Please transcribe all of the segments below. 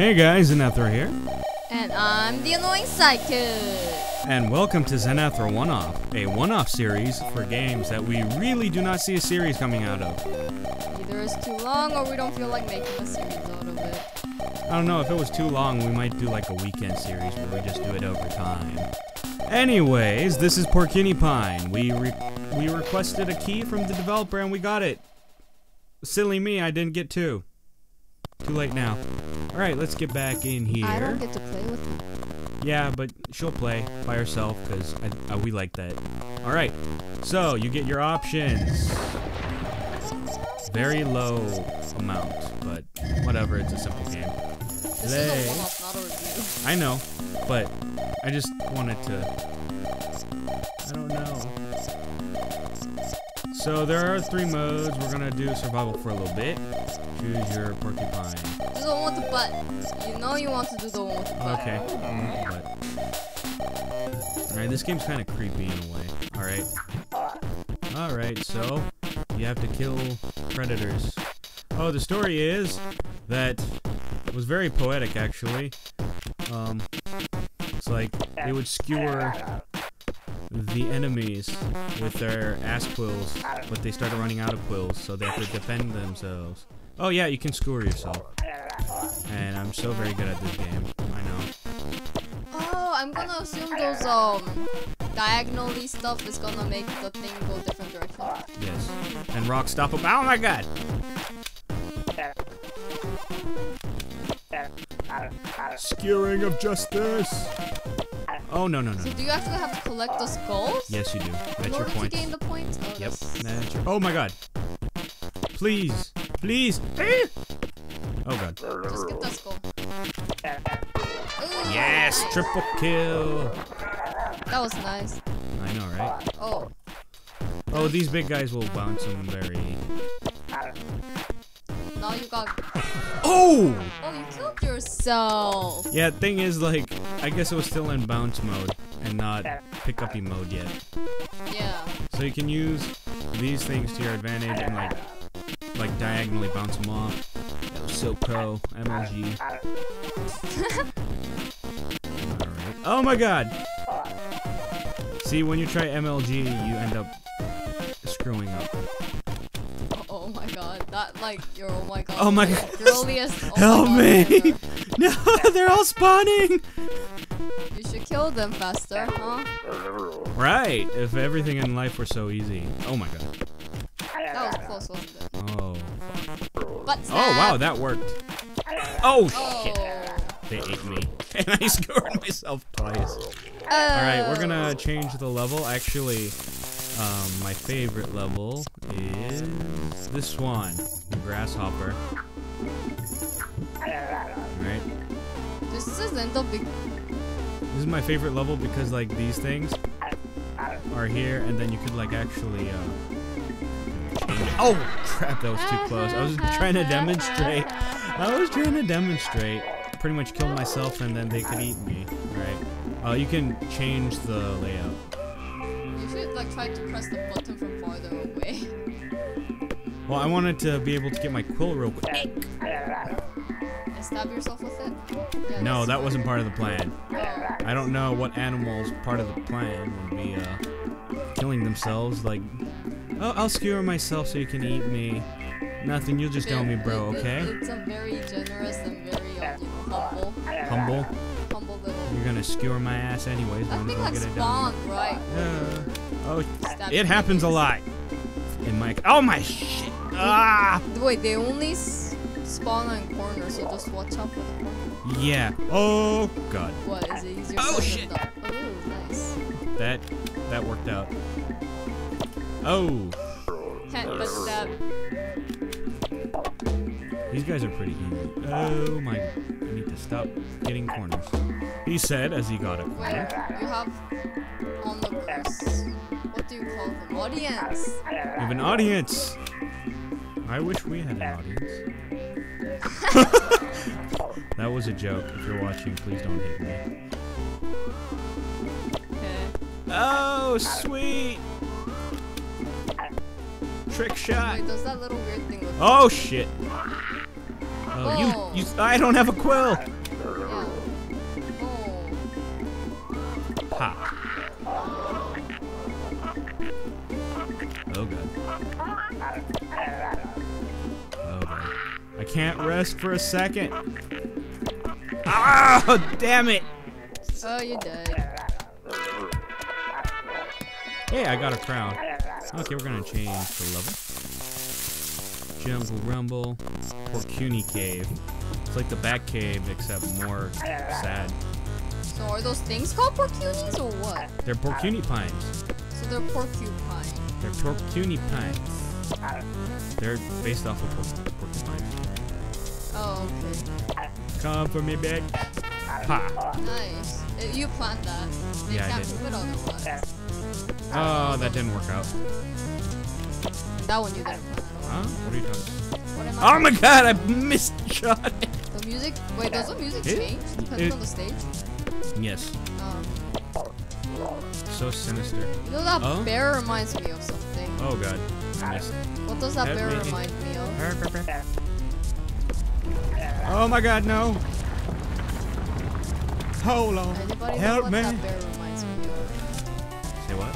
Hey guys, Xenethra here, And I'm the annoying sidekick. and welcome to Xenethra One Off, a one off series for games that we really do not see a series coming out of. Either it's too long or we don't feel like making a series out of it. I don't know, if it was too long, we might do like a weekend series where we just do it over time. Anyways, this is Porcunipine. We re- we requested a key from the developer and we got it. Silly me, I didn't get two. Too late now. Alright, let's get back in here. I don't get to play with them. Yeah, but she'll play by herself because uh, we like that. All right, so you get your options. Very low amount, but whatever. It's a simple game. This Play. is a one-off, not a review. I know, but I just wanted to. I don't know. So there are three modes. We're gonna do survival for a little bit. Choose your porcupine. Do the one with the butt. You know you want to do the one with the butt. Okay. But Alright, this game's kind of creepy in a way. Alright. Alright, so you have to kill predators. Oh, the story is that it was very poetic actually. Um it's like they would skewer the enemies with their ass quills, but they started running out of quills, so they have to defend themselves. Oh yeah, you can skewer yourself. And I'm so very good at this game. I know. Oh, I'm gonna assume those um diagonally stuff is gonna make the thing go different direction. Yes. And rock stop him. Oh my god! Skewering of justice! Oh no no no. So do you actually have to collect the skulls? Yes you do. In That's your order to point. gain the points? Oh, Yep. that's- your. Oh my god. Please. Please. Eh! Oh god. Just get that skull. Ooh, Yes! Triple kill! That was nice. I know, right? Oh, Oh, these big guys will bounce them very. now you got. Oh! Oh, you killed yourself. Yeah, thing is, like, I guess it was still in bounce mode and not pick uppy mode yet. Yeah. So you can use these things to your advantage and like like diagonally bounce them off. That was so pro. MLG. Alright. Oh my god! See, when you try MLG, you end up screwing up. Oh my god. That like your oh my god. Oh my like, God. Girliest. Oh Help me! No, they're all spawning! Kill them faster, huh? Right, if everything in life were so easy. Oh my god. That was close, wasn't? Oh. But Oh wow, that worked. Oh shit. Oh. They ate me. And I scored myself twice. Alright, we're gonna change the level. Actually, um, my favorite level is this one, the Grasshopper. Alright. This isn't the big. This is my favorite level because, like, these things are here, and then you could, like, actually, uh... Oh, crap, that was too close. I was trying to demonstrate. I was trying to demonstrate. Pretty much killed myself, and then they could eat me. Right. Uh, you can change the layout. You should like try to press the button from farther away. Well, I wanted to be able to get my quill real quick. And stab yourself with it. Yeah, No, that wasn't part of the plan. I don't know what animals part of the plan would be uh, killing themselves. Like, oh, I'll skewer myself so you can eat me. Nothing, you'll just tell me, bro, okay? It's a very generous and very um, you know, humble, Humble. humble little. You're gonna skewer my ass anyways. Thing like go get it done. spawned, right? Yeah. Oh, Stab it happens a lot. In my. Oh my shit! Ah! Wait, they only spawn on corners, so just watch out for the corner. Yeah. Oh god. What is it easier Oh, shit. than done? Oh, nice. That that worked out. Oh, Can't but stab. these guys are pretty easy. Oh my! I need to stop getting corners. He said as he got a Wait, you have on the onlookers. What do you call them? Audience. We have an audience. I wish we had an audience. that was a joke. If you're watching, please don't hate me. Oh, sweet! Trick shot. Wait, does that little weird thing look? Oh shit. Oh, Oh. you, you, I don't have a quill. Yeah. Oh. Ha. Oh god. I can't rest for a second. Ah, damn it. Oh, you died. Hey, I got a crown. Okay, we're gonna change the level. Jungle Rumble, Porcuni Cave. It's like the back cave, except more sad. So are those things called porcunies or what? They're Porcuni Pines. So they're porcupine. They're Porcuni Pines. They're based off of por- porcupine. Oh, okay. Come for me, bitch. Ha. Nice. Uh, You planned that. They Yeah, I can't did. prove it otherwise. Oh, that didn't work out. That one you didn't Huh? What are you talking? all. What am I? Oh my god, I missed shot. The music. Wait, does the music It- change depending on the stage? Yes, Um, so sinister. you know that Oh? bear reminds me of something. Oh god, I missed. What does that Help bear me. remind me of? Oh my god, no. Hold on. Anybody Help me. that bear reminds me of? Say what?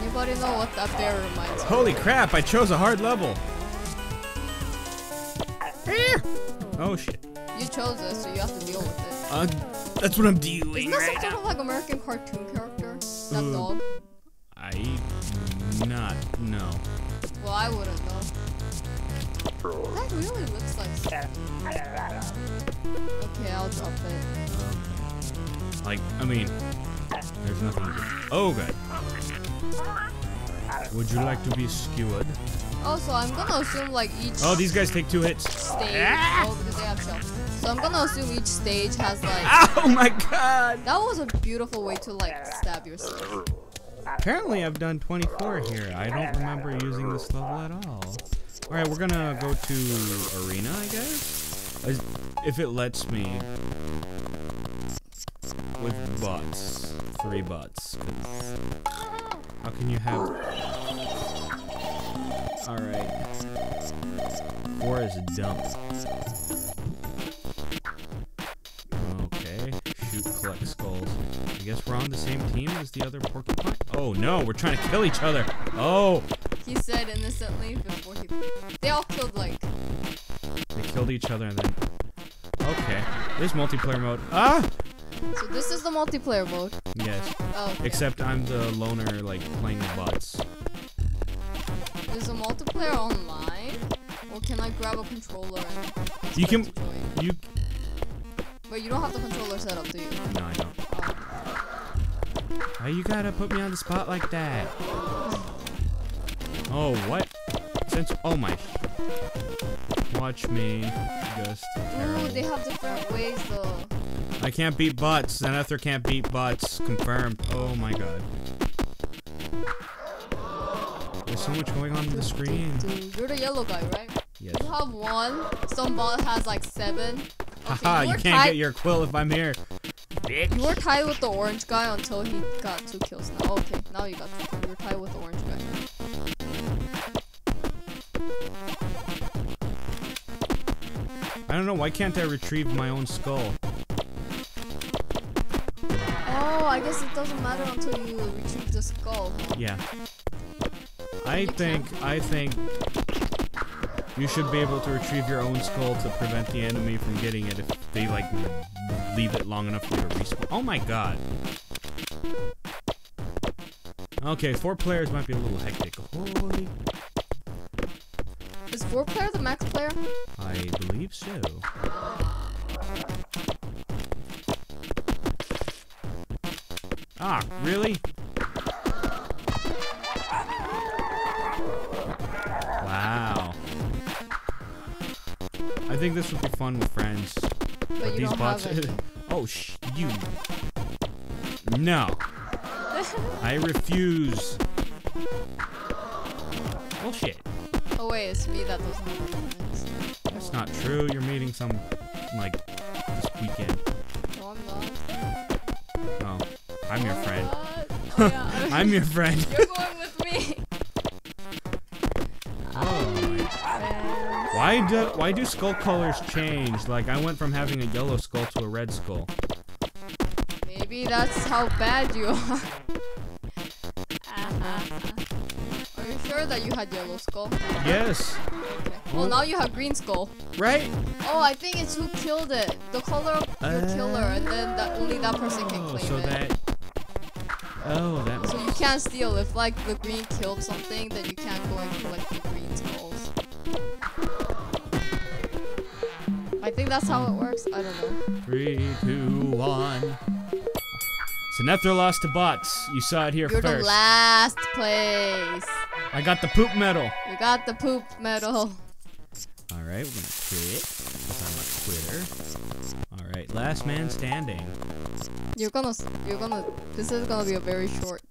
Anybody know what that bear reminds me Holy crap, I chose a hard level. Oh shit. You chose it, so you have to deal with it. Uh, that's what I'm dealing with. Isn't that right some sort of like American cartoon character? That Uh, dog? I not no. Well, I wouldn't know. That really looks like something. Okay, I'll drop it. Like I mean, there's nothing. To. Oh god. Would you like to be skewered? Also, I'm gonna assume like each Oh, these guys take two hits. stage. Ah! Oh, because they have shells. So I'm gonna assume each stage has like. Oh my god. That was a beautiful way to like stab yourself. Apparently, I've done 24 here. I don't remember using this level at all. All right, we're gonna go to arena, I guess. If it lets me. With bots, three. 'cause How can you have? All right. Four is dumb. Guess we're on the same team as the other porcupine. Oh no, we're trying to kill each other. Oh, He said innocently before he. They all killed like. they killed each other and then. Okay, there's multiplayer mode. Ah, So this is the multiplayer mode. yes. Oh, okay. Except I'm the loner, like playing with bots. Is the multiplayer online? Or can I grab a controller and You can- expect to join? You. But you don't have the controller set up, do you? No, I don't. Why you gotta put me on the spot like that? Oh, what? Since oh my. Watch me, just Ooh, they have different ways though. I can't beat bots. Xenethra can't beat butts. Confirmed. Oh my god. There's so much going on in the screen. You're the yellow guy, right? Yes. You have one. Some bot has like seven. Okay, Haha, you can't get your quill if I'm here. You were tied with the orange guy until he got two kills. Now, okay, now you got two kills. You're tied with the orange guy. I don't know, why can't I retrieve my own skull? Oh, I guess it doesn't matter until you retrieve the skull. Yeah. I You think, can't. I think you should be able to retrieve your own skull to prevent the enemy from getting it if they, like, leave it long enough for you to respawn. Oh my god. Okay, four players might be a little hectic. Holy Is four player the max player? I believe so. Ah, really? Wow. I think this would be fun with friends. But you These bots. oh, sh! You. No. I refuse. Bullshit. oh wait, it's me that doesn't have. That's not true. You're meeting some, like, this weekend. No, I'm not. Oh, I'm your friend. Oh. I'm your friend. Why do why do skull colors change? Like I went from having a yellow skull to a red skull. Maybe that's how bad you are. Uh-huh. are you sure that you had yellow skull? Yes. Okay. Well, now you have green skull. Right? Oh, I think it's who killed it. The color of your oh. killer, and then that, only that person can Oh, claim so it. that. Oh, that. So you can't steal. If like the green killed something, then you can't go and collect the green skulls. That's how it works. I don't know. Three, two, one. So Nether lost to bots. You saw it here You're the first. last place. I got the poop medal. You got the poop medal. All right, we're gonna quit. I'm a quitter. All right, last man standing. You're gonna. You're gonna. This is gonna be a very short.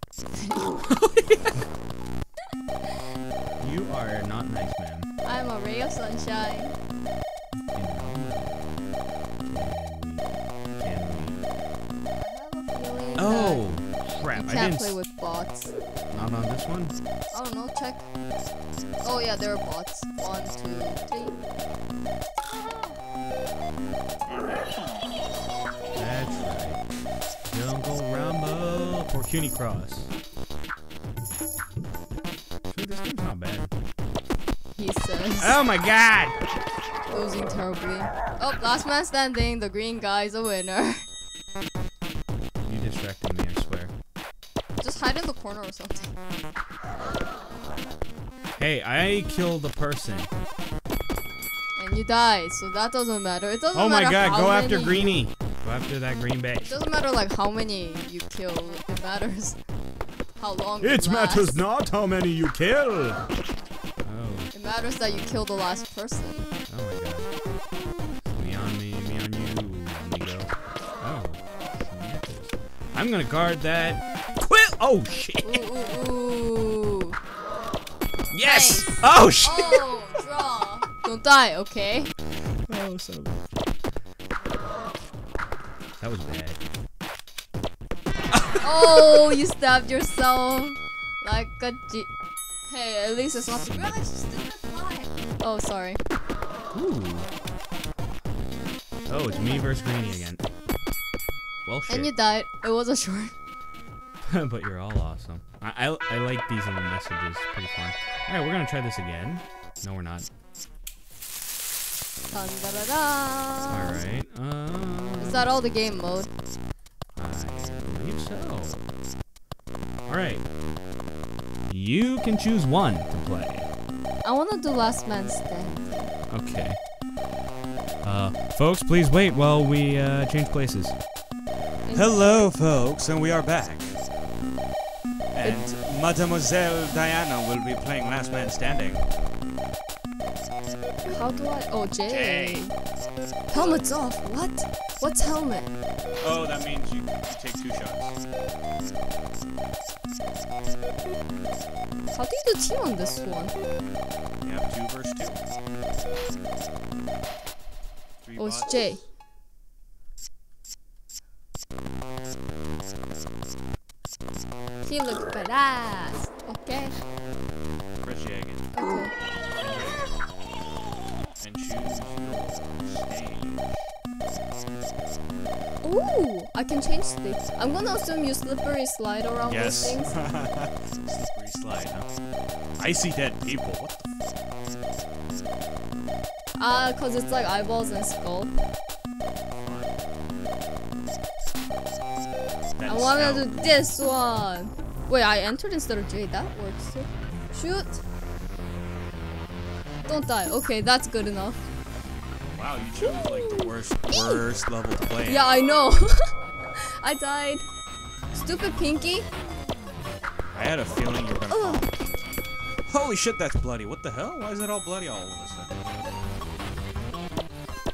You are not nice, man. I'm a ray of sunshine. Can't play with bots. Not on this one. I don't know. Check. Oh yeah, there are bots. One, two, three. That's right. Jungle Rumble for CUNY Cross. Actually, this game's not bad. He says. Oh my god! Losing terribly. Oh, last man standing. The green guy's a winner. corner or something. Hey, I killed a person. And you died, so that doesn't matter. It doesn't Oh my matter god, how go after many- Greenie. Go after that green It doesn't matter like how many you kill. It matters how long. It you matters last. not how many you kill. Oh, It matters that you kill the last person. oh my god. Me on me, me on you. Let me go. Oh. I'm gonna guard that. Quill! Oh shit! Ooh, ooh, ooh. Yes! Oh, nice. Oh shit! Oh, draw. Don't die, okay? Oh, so. That was bad. Oh, you stabbed yourself like a G. Hey, at least it's not the Gosh, stupid. Oh, sorry. Ooh. Oh, it's me versus Greenie again. Well, shit. And you died. It was a short. but you're all awesome. I, I, I like these little messages. Pretty fun. All right, we're gonna try this again. No, we're not. Dun, da, da, da. All right. Uh, Is that all the game mode? I believe so. All right. You can choose one to play. I wanna do Last Man Standing. Okay. Uh, folks, please wait while we uh, change places. Hello, folks, and we are back. And Mademoiselle Diana will be playing Last Man Standing. How do I? Oh, Jay. J. Helmet's off. What? What's helmet? Oh, that means you, take two shots. How do you do team on this one? You have two versus two. Three Oh, it's bots. He looks badass. Okay. Press again. Okay. And choose. Ooh, I can change things. I'm gonna assume you slippery slide around Yes. those things. Slippery slide, huh? I see dead people. What the Ah, cause it's like eyeballs and skull. F- I wanna do this one. Wait, I entered instead of J. That works too. Shoot. Don't die. Okay, that's good enough. Wow, you chose like the worst, worst level to play. Yeah, I know. I died. Stupid Pinky. I had a feeling you were gonna Ugh. fall. Holy shit, that's bloody. What the hell? Why is it all bloody all of a sudden?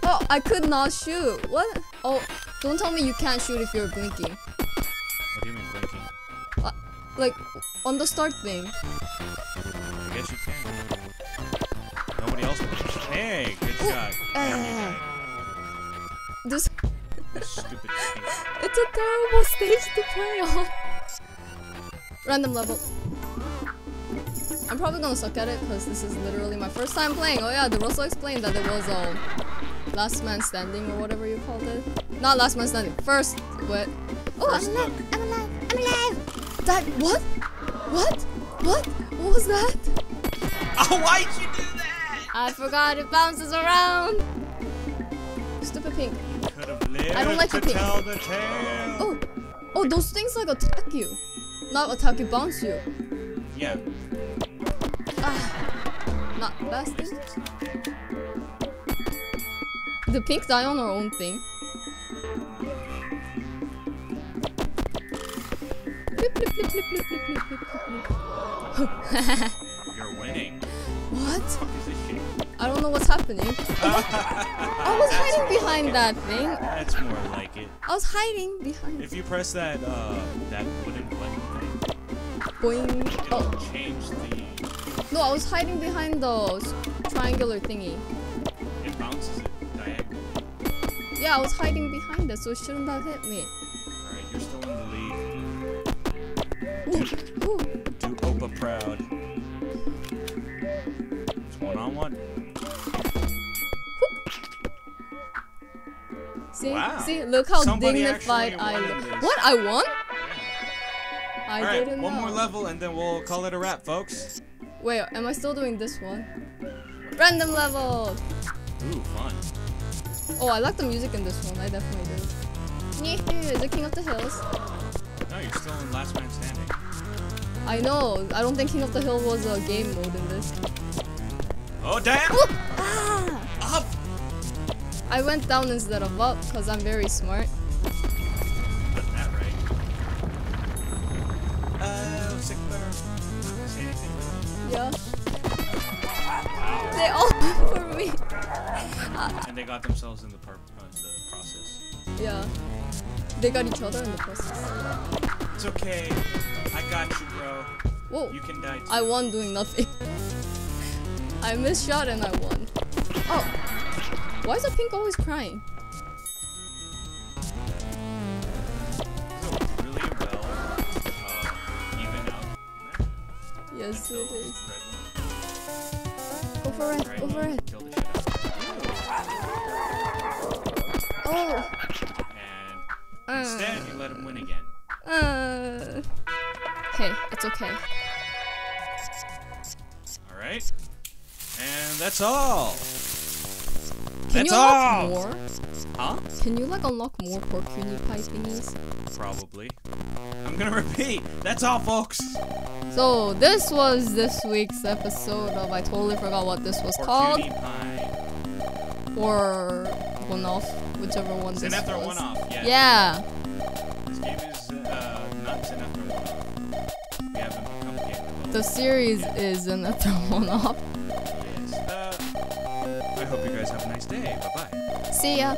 Oh, I could not shoot. What? Oh, don't tell me you can't shoot if you're blinking. Like, on the start thing. I guess you can. Nobody else can. Hey, good shot. Damn, you This, stupid it's a terrible stage to play on. Random level. I'm probably gonna suck at it because this is literally my first time playing. Oh yeah, the Russell explained that it was um last man standing or whatever you called it. Not last man standing. First what? Oh, I'm alive! I'm alive! I'm alive! That what? What? What? What was that? Oh, why'd you do that? I forgot it bounces around. Stupid pink. Could have lived I don't like to the pink. tell the tale. Oh, oh, those things like attack you, not attack you, bounce you. Yeah. Ah, not best thing. The pink die on her own thing. You're winning. what? Fuck is this shit? I don't know what's happening. I was hiding behind that thing. That's more like it. I was hiding behind. If you press that, uh, that wooden button thing, Boing. Oh, change the. no, I was hiding behind the s- triangular thingy. It bounces it diagonally. Yeah, I was hiding behind it, so it shouldn't have hit me. Do Opa proud. It's one on one. See, Wow. see, look how Somebody dignified I look. this. What? I won? I Alright, didn't one know. more level and then we'll call it a wrap, folks. Wait, am I still doing this one? Random level. Ooh, fun. Oh, I like the music in this one. I definitely do. Is it King of the Hills? No, you're still in Last Man Standing. I know. I don't think King of the Hill was a game mode in this. Oh, damn! Ah! Up! I went down instead of up because I'm very smart. Got that right. Sick burn. Say anything? Yeah. Wow. They all for me. And they got themselves in the, uh, the process. Yeah. They got each other in the process. It's okay. I got you, bro. Whoa. You can die too. I won doing nothing. I missed shot and I won. Oh. Why is the pink always crying? Really well, uh. Yes, it is. Go for it. Go for it. killed the shit out of Oh. And instead, you let him win again. Uh. Hey, it's okay. That's all. Can That's you unlock all. more? Huh? Can you like unlock more porcuni pie thingies? Probably. I'm gonna repeat. That's all, folks. So this was this week's episode of I totally forgot what this was called. Pie. Or one off, whichever one this Xenethra was. one off. Yeah. Yeah. This game is uh, not Xenethra one off. We haven't become a game. The series is another one off. Nice day. Bye bye. See ya.